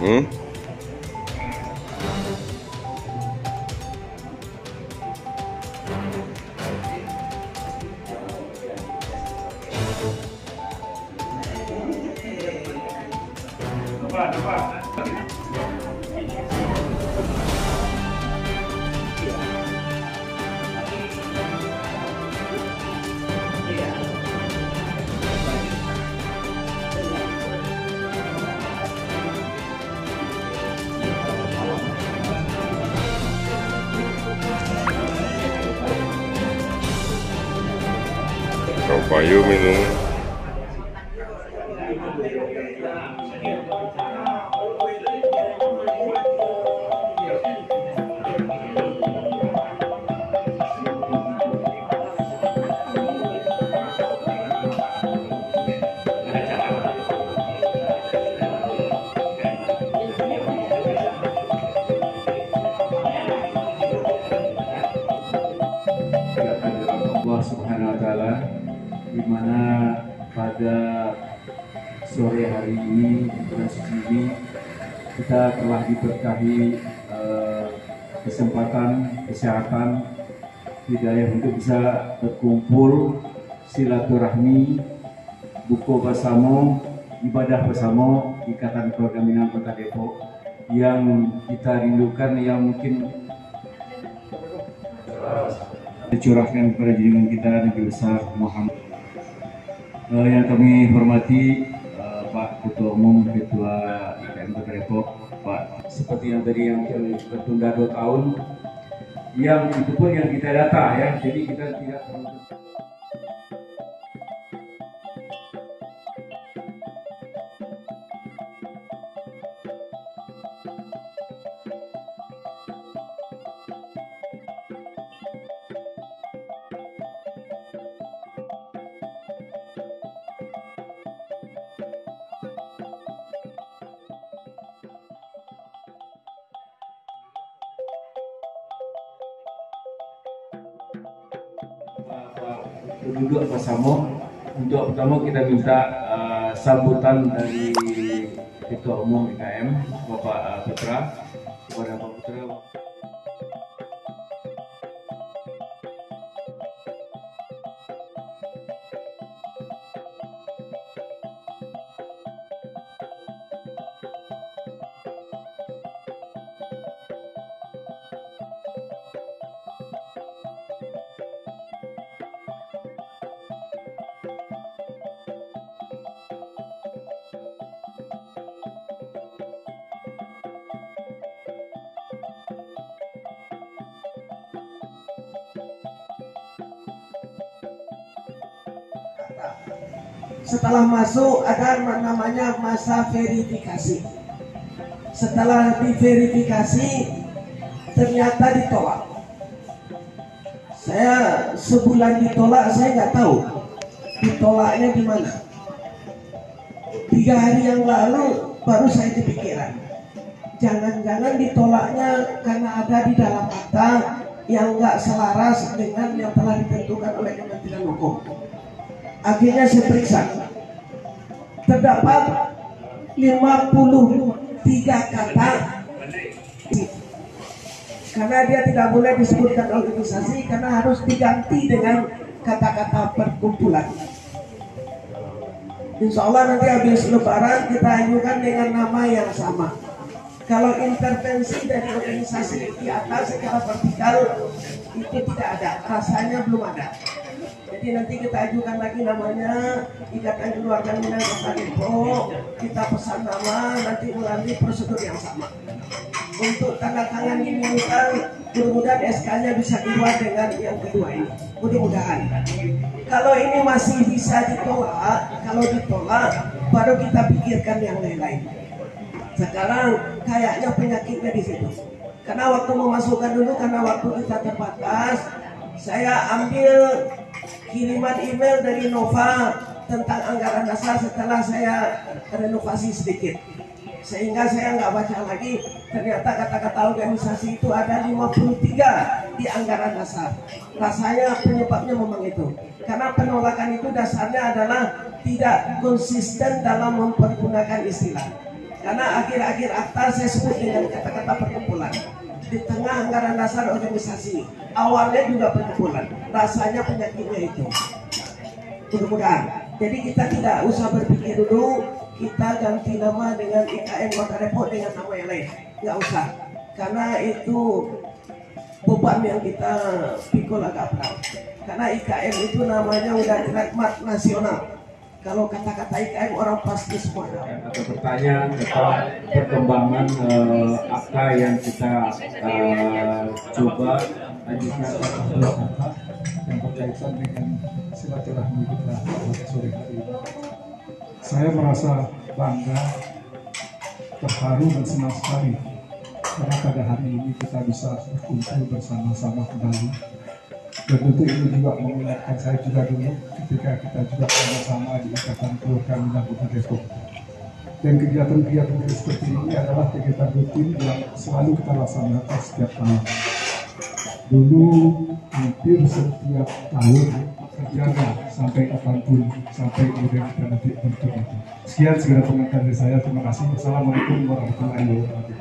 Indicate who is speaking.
Speaker 1: Hum? Vai, vai. Wyoming. Di mana pada sore hari ini bulan suci ini kita telah diberkahi eh, kesempatan kesehatan hidayah untuk bisa berkumpul silaturahmi buku bersama ibadah bersama ikatan keluarga Minang Kota Depok yang kita rindukan yang mungkin dicurahkan kepada junjungan kita Nabi besar Muhammad Eh, yang kami hormati eh, Pak Ketua Umum Ketua IKM Depok Pak. Seperti yang tadi yang tertunda dua tahun yang itu pun yang kita data ya jadi kita tidak perlu duduk bersama untuk pertama kita minta uh, sambutan dari Ketua Umum IKM Bapak uh, Putra kepada Bapak Putra
Speaker 2: Setelah masuk ada namanya masa verifikasi. Setelah diverifikasi ternyata ditolak. Saya sebulan ditolak saya nggak tahu ditolaknya di mana. Tiga hari yang lalu baru saya kepikiran. Jangan-jangan ditolaknya karena ada di dalam akta yang nggak selaras dengan yang telah ditentukan oleh Kementerian Hukum akhirnya saya periksa. Terdapat 53 kata. Karena dia tidak boleh disebutkan organisasi karena harus diganti dengan kata-kata perkumpulan. Insya Allah nanti habis lebaran kita ajukan dengan nama yang sama. Kalau intervensi dari organisasi di atas secara vertikal itu tidak ada. Rasanya belum ada jadi nanti kita ajukan lagi namanya Ikatan Keluarga Minang Kota Depok. Kita pesan nama nanti melalui prosedur yang sama. Untuk tanda tangan ini mudah-mudahan SK-nya bisa keluar dengan yang kedua ini. Mudah-mudahan. Kalau ini masih bisa ditolak, kalau ditolak baru kita pikirkan yang lain-lain. Sekarang kayaknya penyakitnya di situ. Karena waktu memasukkan dulu karena waktu kita terbatas, saya ambil kiriman email dari Nova tentang anggaran dasar setelah saya renovasi sedikit. Sehingga saya nggak baca lagi. Ternyata kata-kata organisasi itu ada 53 di anggaran dasar. Rasanya penyebabnya memang itu. Karena penolakan itu dasarnya adalah tidak konsisten dalam mempergunakan istilah. Karena akhir-akhir akta saya sebut dengan kata-kata perkumpulan. Di tengah anggaran dasar organisasi, awalnya juga perkumpulan. Rasanya penyakitnya itu. Mudah-mudahan. Jadi kita tidak usah berpikir dulu, kita ganti nama dengan IKM Kota Depok dengan nama yang lain. Nggak usah. Karena itu beban yang kita pikul agak berat. Karena IKM itu namanya udah khidmat nasional. Kalau kata-kata IKM orang pasti semua
Speaker 1: atau bertanya tentang perkembangan eh, akta yang kita eh, coba ajukan
Speaker 3: yang berkaitan dengan silaturahmi kita pada sore. Saya merasa bangga, terharu dan senang sekali karena pada hari ini kita bisa berkumpul bersama-sama kembali. Dan tentu ini juga mengingatkan saya juga dulu ketika kita juga sama-sama di Ikatan Keluarga Minang Kota Depok. Dan kegiatan-kegiatan seperti ini adalah kegiatan rutin yang selalu kita laksanakan setiap tahun dulu hampir setiap tahun terjaga sampai kapan pun sampai kemudian kita nanti bertemu. Sekian segera komentar dari saya. Terima kasih. Assalamualaikum warahmatullahi wabarakatuh.